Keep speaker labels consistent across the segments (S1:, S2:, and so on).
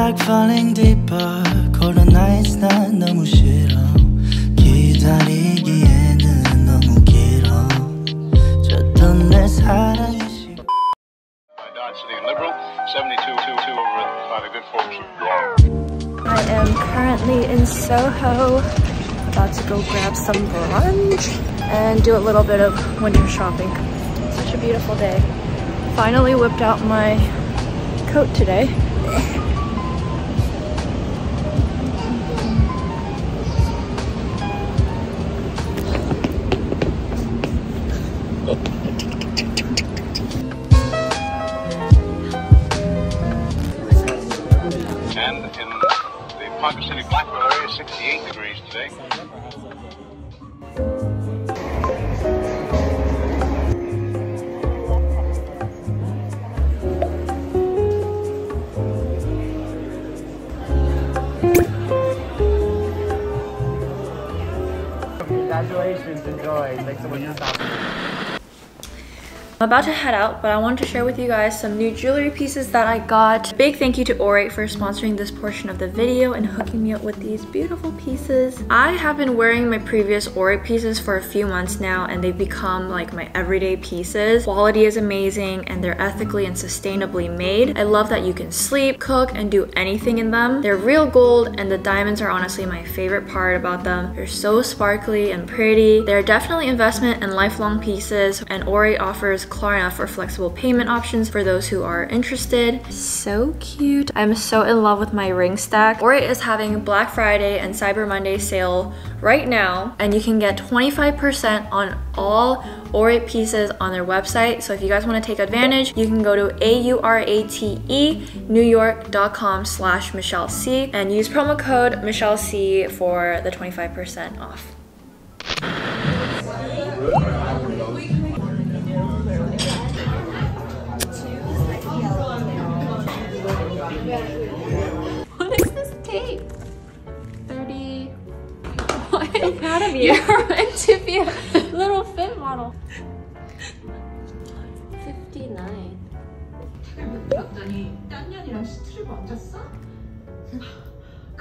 S1: like falling deeper Cold nights 난 너무 싫어 기다리기에는 너무 길어 줬던 내 사랑이 식어
S2: by Dodge City and Liberal, 7222 over by the good folks of
S3: I am currently in Soho, about to go grab some brunch and do a little bit of winter shopping. Such a beautiful day. Finally whipped out my coat today.
S2: And in the Ponca City Blackwell area, 68 degrees today.
S4: Congratulations, enjoy. Thanks so much for stopping.
S3: I'm about to head out, but I wanted to share with you guys some new jewelry pieces that I got. Big thank you to Aurate for sponsoring this portion of the video and hooking me up with these beautiful pieces. I have been wearing my previous Aurate pieces for a few months now and they've become like my everyday pieces. Quality is amazing and they're ethically and sustainably made. I love that you can sleep, cook, and do anything in them. They're real gold and the diamonds are honestly my favorite part about them. They're so sparkly and pretty. They're definitely investment and lifelong pieces and Aurate offers Klarna for flexible payment options for those who are interested. So cute. I'm so in love with my ring stack. Aurate is having Black Friday and Cyber Monday sale right now and you can get 25% on all Aurate pieces on their website. So if you guys want to take advantage, you can go to A-U-R-A-T-E newyork.com slash Michelle C and use promo code Michelle C for the 25% off.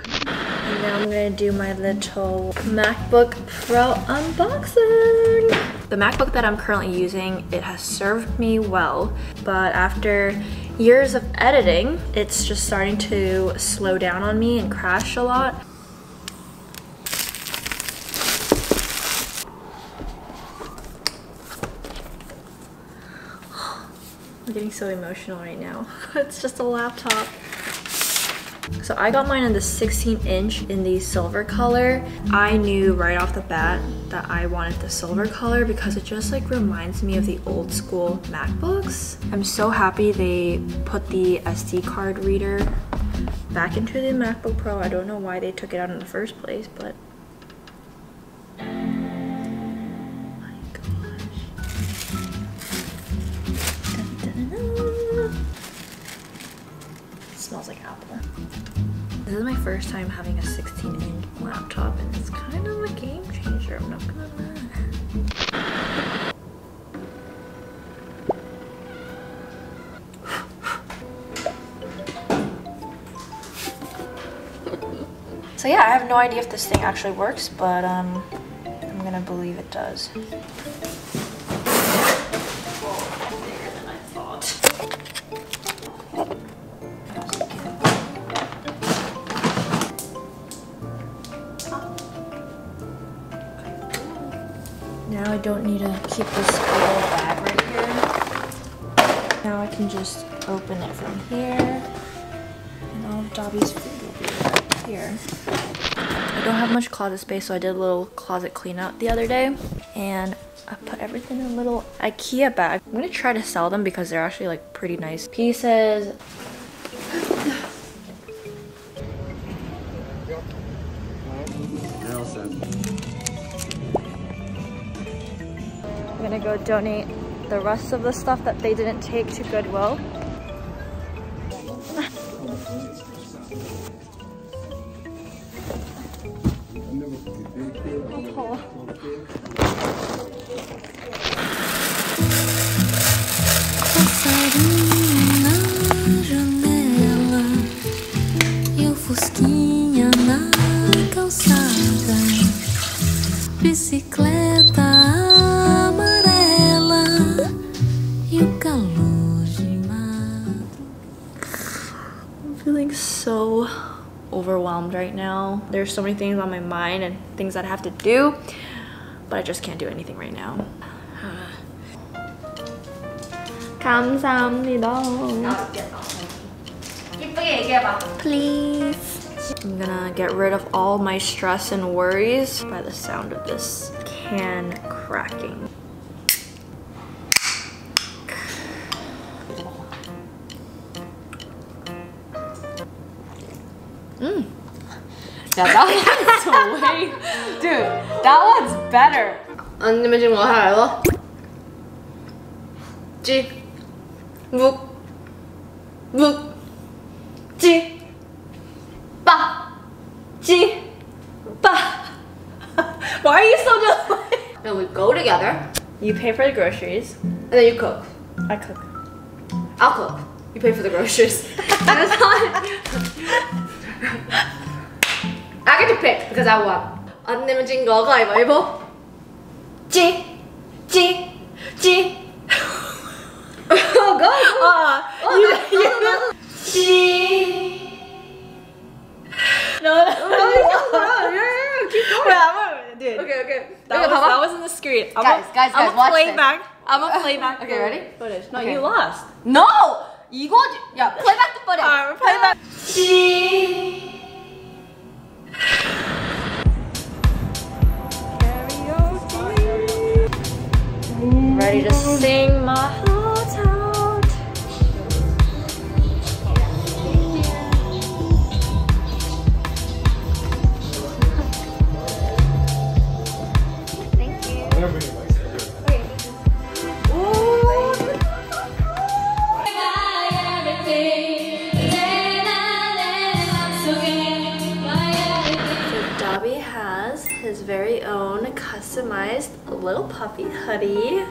S3: And now I'm gonna do my little MacBook Pro unboxing. The MacBook that I'm currently using, it has served me well, but after years of editing, it's just starting to slow down on me and crash a lot. I'm getting so emotional right now. it's just a laptop. So I got mine in the 16 inch in the silver color. I knew right off the bat that I wanted the silver color because it just like reminds me of the old school MacBooks. I'm so happy they put the SD card reader back into the MacBook Pro. I don't know why they took it out in the first place, but time having a 16 inch laptop and it's kind of a game changer, I'm not gonna lie. So yeah, I have no idea if this thing actually works, but um, I'm gonna believe it does. Don't need to keep this little bag right here. Now I can just open it from here. And all of Dobby's food will be right here. I don't have much closet space, so I did a little closet clean out the other day. And I put everything in a little Ikea bag. I'm gonna try to sell them because they're actually like pretty nice pieces. Gonna go donate the rest of the stuff that they didn't take to Goodwill. There's so many things on my mind and things that I have to do, but I just can't do anything right now. 감사합니다. Please. I'm gonna get rid of all my stress and worries by the sound of this can cracking.
S5: 下，that one's dude, that one's better. 嗯，你们先我下嚟咯。G, V, V,
S3: G, are you so dumb?
S5: Then we go together.
S3: You pay for the groceries.
S5: And then you cook.
S3: I cook.
S5: I'll cook. You pay for the groceries. That's fine. I get to pick because I won. 안 내면 진 거 가위바위보. 찌, 찌, 찌. go, go.
S3: Uh,
S5: Oh, you, you, 찌.
S3: no, no, no.
S5: Yeah, yeah, yeah, keep going.
S3: Wait, I'm gonna, dude.
S5: Okay, okay.
S3: That,
S5: okay,
S3: was,
S5: 봐봐.
S3: that was in the screen. I'm
S5: Guys,
S3: a,
S5: guys,
S3: I'm
S5: guys,
S3: a
S5: watch
S3: play
S5: this.
S3: back. I'm a play back.
S5: Okay, ready?
S3: Footage. No,
S5: Okay.
S3: you lost.
S5: No! 이거지. 야, playback the footage.
S3: Alright, we're playing back.
S5: 찌.
S3: Sing my heart out. So Dobby has his very own customized little puppy hoodie.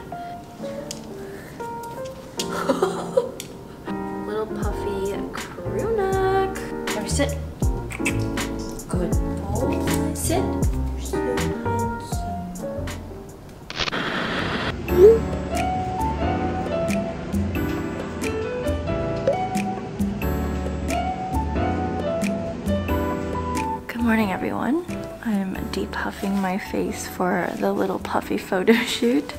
S3: Sit. Good boy. Sit. Good morning, everyone. I'm depuffing my face for the little puffy photo shoot.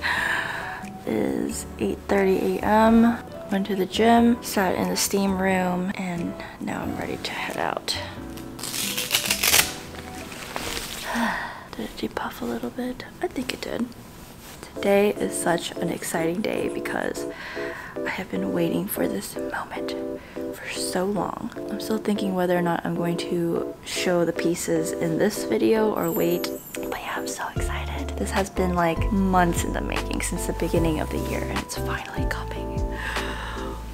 S3: It is 8:30 a.m. Went to the gym, sat in the steam room, and now I'm ready to head out. Did it depuff a little bit? I think it did. Today is such an exciting day because I have been waiting for this moment for so long. I'm still thinking whether or not I'm going to show the pieces in this video or wait. But yeah, I'm so excited. This has been like months in the making since the beginning of the year and it's finally coming.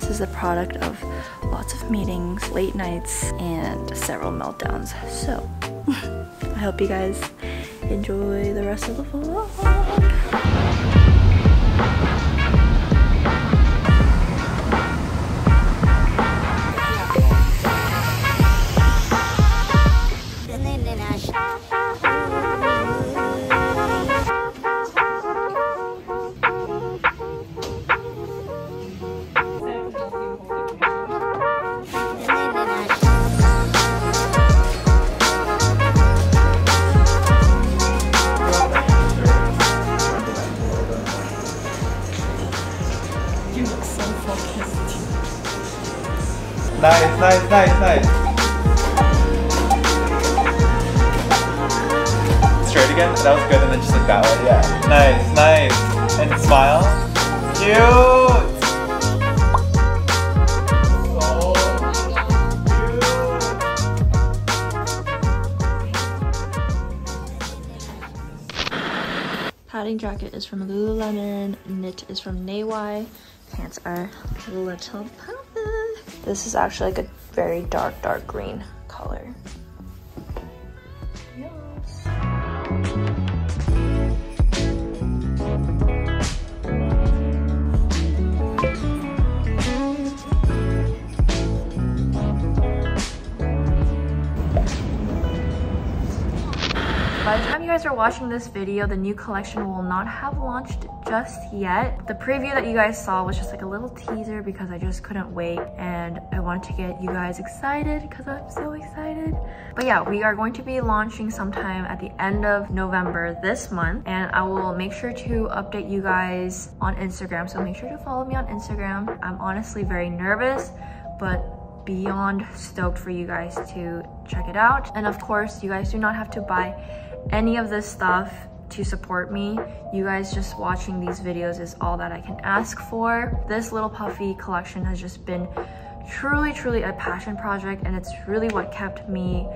S3: This is the product of lots of meetings, late nights, and several meltdowns. So I hope you guys enjoy the rest of the vlog.
S6: Nice, nice, nice, nice. Straight again? That was good, and then just like that way. Yeah. Nice, nice. And smile. Cute!
S3: Padding jacket is from Lululemon, knit is from Naywai, pants are little puffy. This is actually like a very dark, dark green color. By the time you guys are watching this video, the new collection will not have launched just yet. The preview that you guys saw was just like a little teaser because I just couldn't wait and I wanted to get you guys excited because I'm so excited. But yeah, we are going to be launching sometime at the end of November this month and I will make sure to update you guys on Instagram. So make sure to follow me on Instagram. I'm honestly very nervous, but beyond stoked for you guys to check it out. And of course, you guys do not have to buy any of this stuff to support me. You guys just watching these videos is all that I can ask for. This little puffy collection has just been truly, truly a passion project and it's really what kept me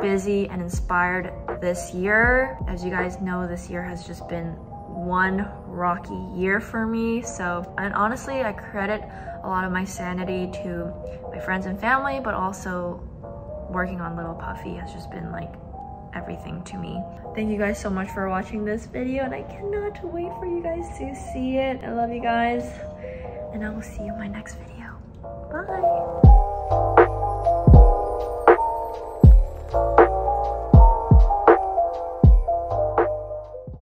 S3: busy and inspired this year. As you guys know, this year has just been one rocky year for me. So, and honestly, I credit a lot of my sanity to my friends and family, but also working on Little Puffy has just been like everything to me. Thank you guys so much for watching this video and I cannot wait for you guys to see it. I love you guys and I will see you in my next video. Bye!